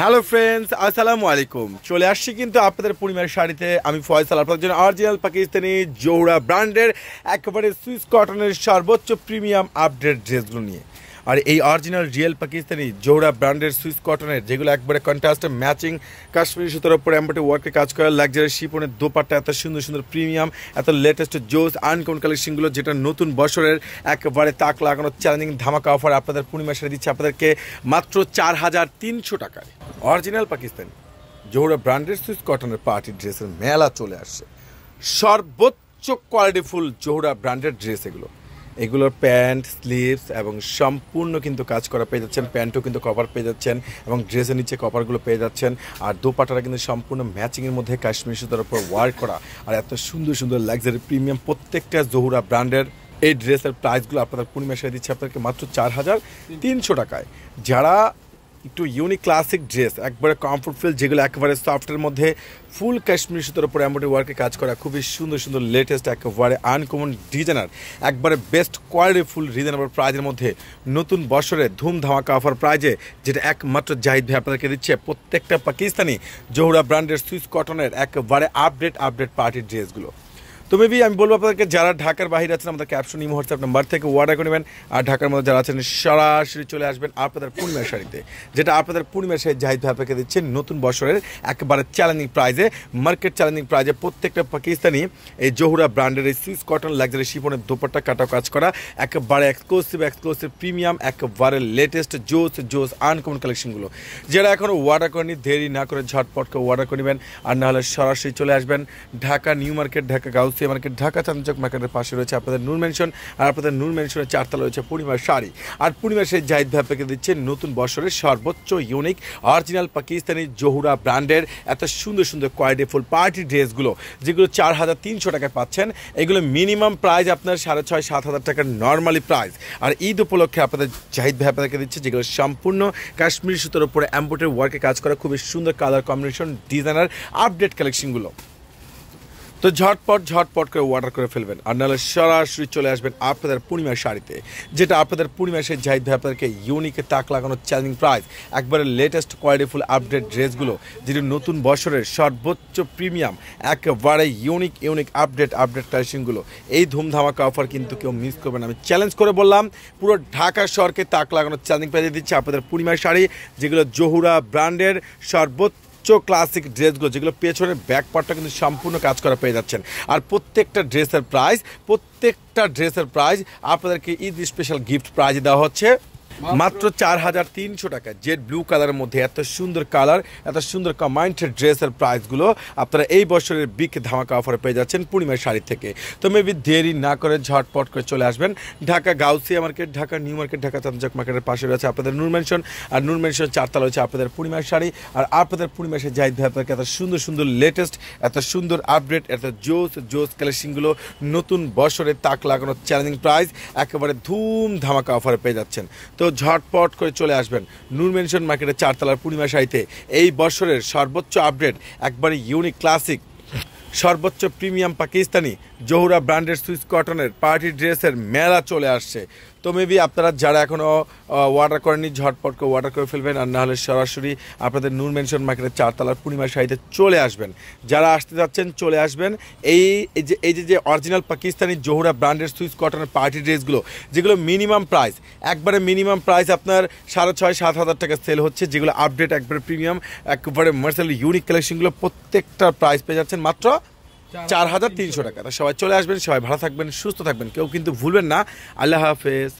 Hello friends আসসালামু আলাইকুম চলে আসছি কিন্তু আপনাদের পরিমাণের শাড়িতে। আমি ফয়সাল, আপনাদের জন্য অরিজিনাল পাকিস্তানি জোহরা ব্র্যান্ডের একেবারে সুইস কটনের সর্বোচ্চ প্রিমিয়াম আপডেট ড্রেসগুলো নিয়ে। আর এই অরিজিনাল রিয়েল পাকিস্তানি জোহরা ব্র্যান্ডের সুইস কটনের যেগুলো একবারে কন্ট্রাস্ট ম্যাচিং কাশ্মীরি সুতোর উপরে এম্বটি ওয়ার্কে কাজ করা লাক্সারি শিপনের দোপাট্টা, এত সুন্দর সুন্দর প্রিমিয়াম এত লেটেস্ট জোস আনকমন কালেকশনগুলো যেটা নতুন বছরের একেবারে তাক লাগানো চ্যালেঞ্জিং ধামাকা অফার আপনাদের পূর্ণিমা সেরে দিচ্ছে আপনাদেরকে মাত্র চার হাজার তিনশো টাকায়। অরিজিনাল পাকিস্তানি জোহরা ব্র্যান্ডের সুইস কটনের পার্টি ড্রেসের মেলা চলে আসছে। সর্বোচ্চ কোয়ালিটিফুল জোহরা ব্র্যান্ডের ড্রেস এগুলো। এগুলোর প্যান্ট, স্লিভস এবং সম্পূর্ণ কিন্তু কাজ করা পেয়ে যাচ্ছেন, প্যান্টও কিন্তু কভার পেয়ে যাচ্ছেন এবং ড্রেসের নিচে কভারগুলো পেয়ে যাচ্ছেন। আর দোপাটারা কিন্তু সম্পূর্ণ ম্যাচিংয়ের মধ্যে কাশ্মীর সুতার উপর ওয়ার্ক করা। আর এত সুন্দর সুন্দর লাক্সারি প্রিমিয়াম প্রত্যেকটা জহুরা ব্র্যান্ডের এই ড্রেসের প্রাইসগুলো আপনাদের পূর্ণিমা সেরে দিচ্ছে আপনাদেরকে মাত্র চার হাজার তিনশো টাকায়। যারা একটু ইউনিক ক্লাসিক ড্রেস একবারে কমফোর্ট ফিল যেগুলো একেবারে সফটের মধ্যে ফুল কাশ্মীর সুতোর উপর এমব্রয়ডারি ওয়ার্কে কাজ করা, খুবই সুন্দর সুন্দর লেটেস্ট একেবারে আনকমন ডিজাইনার একবারে বেস্ট কোয়ালিটি ফুল রিজনেবল প্রাইজের মধ্যে নতুন বছরে ধুম ধামাকা অফার প্রাইজে যেটা একমাত্র জাহিদ ভাই আপনাদেরকে দিচ্ছে। প্রত্যেকটা পাকিস্তানি জহুরা ব্র্যান্ডের সুইস কটনের একেবারে আপডেট আপডেট পার্টির ড্রেসগুলো তো মেবি আমি বলব আপনাদেরকে, যারা ঢাকার বাইরে আছেন, আমাদের ক্যাপশন ইমো হোয়াটসঅ্যাপ নাম্বার থেকে অর্ডার করে নেবেন। আর ঢাকার মধ্যে যারা আছেন, সরাসরি চলে আসবেন আপনাদের পূর্ণিমার শাড়িতে। যেটা আপনাদের পূর্ণিমার শাড়ি জাহিদ ভাই আপনাকে দিচ্ছেন নতুন বছরের একেবারে চ্যালেঞ্জিং প্রাইজে মার্কেট চ্যালেঞ্জিং প্রাইজে প্রত্যেকটা পাকিস্তানি এই জহুরা ব্র্যান্ডের এই সুইস কটন লাক্সারি শিপনের দোপাট্টা কাটা কাজ করা, একেবারে এক্সক্লুসিভ এক্সক্লুসিভ প্রিমিয়াম একেবারে লেটেস্ট জোস জোস আনকমন কালেকশনগুলো যারা এখনও অর্ডার করেনি দেরি না করে ঝটপট করে অর্ডার করে নেবেন। আর না হলে সরাসরি চলে আসবেন Dhaka new market, Dhaka Gausia market, Dhaka Chandchak মার্কেটের পাশে রয়েছে আপনাদের নূর মেনশন আর আপনাদের নূর মেনশনের চারতলা রয়েছে পূর্ণিমার শাড়ি। আর পূর্ণিমার সেই জাহিদ ভাই আপনাকে দিচ্ছে নতুন বছরের সর্বোচ্চ ইউনিক অরিজিনাল পাকিস্তানি জহুরা ব্র্যান্ডের এত সুন্দর সুন্দর কোয়ালিটিফুল পার্টি ড্রেসগুলো যেগুলো চার হাজার তিনশো টাকায় পাচ্ছেন। এগুলো মিনিমাম প্রাইস আপনার সাড়ে ছয়, সাত হাজার টাকার নর্মালি প্রাইস আর ঈদ উপলক্ষে আপনাদের জাহিদ ভাই আপনাদেরকে দিচ্ছে যেগুলো সম্পূর্ণ কাশ্মীরি সুতোর উপরে অ্যাম্বোটের ওয়ার্কে কাজ করা, খুবই সুন্দর কালার কম্বিনেশন ডিজাইনার আপডেট কালেকশনগুলো তো ঝটপট ঝটপট করে অর্ডার করে ফেলবেন। আর নাহলে সরাসরি চলে আসবেন আপনাদের পূর্ণিমার শাড়িতে, যেটা আপনাদের পূর্ণিমার সেই জাহিদ ভাই আপনাদেরকে ইউনিকে তাক লাগানোর চ্যালেঞ্জিং প্রাইস একবারে লেটেস্ট কোয়ালিটিফুল আপডেট ড্রেসগুলো, যেটি নতুন বছরের সর্বোচ্চ প্রিমিয়াম একেবারে ইউনিক ইউনিক আপডেট আপডেট কালেকশনগুলো এই ধুমধামাকা অফার কিন্তু কেউ মিস করবেন আমি চ্যালেঞ্জ করে বললাম, পুরো ঢাকা শহরকে তাক লাগানোর চ্যালেঞ্জিং প্রাইজে দিচ্ছে আপনাদের পূর্ণিমার শাড়ি, যেগুলো জহুরা ব্র্যান্ডের সর্বোচ্চ ক্লাসিক ড্রেসগুলো, যেগুলো পেছনের ব্যাক পার্টটা কিন্তু সম্পূর্ণ কাজ করা পেয়ে যাচ্ছেন। আর প্রত্যেকটা ড্রেসের প্রাইস প্রত্যেকটা ড্রেসের প্রাইস আপনাদেরকে ঈদ স্পেশাল গিফট প্রাইজ দেওয়া হচ্ছে। মাত্র চার হাজার তিনশো টাকা। জেড ব্লু কালারের মধ্যে এত সুন্দর কালার, এত সুন্দর কমাইন্ডেড ড্রেসের প্রাইসগুলো আপনারা এই বছরের বিক ধামাকা অফারে পেয়ে যাচ্ছেন পূর্ণিমার শাড়ি থেকে। তো মেবি দেরি না করে ঝটপট করে চলে আসবেন। Dhaka Gausia market, Dhaka new market, Dhaka Chandchak মার্কেটের পাশে রয়েছে আপনাদের নূর মেনশন আর নূর মেনশন চারতলা রয়েছে আপনাদের পূর্ণিমার শাড়ি। আর আপনাদের পূর্ণিমার শাড়ি জাহিদ ভাই আপনাকে এত সুন্দর সুন্দর লেটেস্ট এত সুন্দর আপডেট এত জোস জোস কালেকশনগুলো নতুন বছরে তাক লাগানোর চ্যালেঞ্জিং প্রাইস একেবারে ধুম ধামাকা অফারে পেয়ে যাচ্ছেন। তো ঝটপট করে চলে আসবেন নূর মেনশন মার্কেটের চারতলার পূর্ণিমা সাহিতে এই বছরের সর্বোচ্চ আপডেট একবারে ইউনিক ক্লাসিক সর্বোচ্চ প্রিমিয়াম পাকিস্তানি জহুরা ব্র্যান্ডের সুইস কটনের পার্টি ড্রেসের মেলা চলে আসছে। তো মেবি আপনারা যারা এখনও অর্ডার করেননি, ঝটপট করে অর্ডার করে ফেলবেন, আর নাহলে সরাসরি আপনাদের নূর মেনশন মার্কেটের চারতলার পূর্ণিমা শাড়িতে চলে আসবেন। যারা আসতে যাচ্ছেন, চলে আসবেন। এই যে এই যে যে অরিজিনাল পাকিস্তানি জহুরা ব্র্যান্ডের সুইস কটনের পার্টি ড্রেসগুলো, যেগুলো মিনিমাম প্রাইস একবারে মিনিমাম প্রাইস আপনার সাড়ে ছয়, সাত হাজার টাকা সেল হচ্ছে, যেগুলো আপডেট একবারে প্রিমিয়াম একবারে মার্শাল ইউনিক কালেকশনগুলো প্রত্যেকটা প্রাইস পেয়ে যাচ্ছেন। মাত্র চার হাজার তিনশো টাকা। তা সবাই চলে আসবেন সবাই ভালো থাকবেন সুস্থ থাকবেন কেউ কিন্তু ভুলবেন না। আল্লাহ হাফেজ।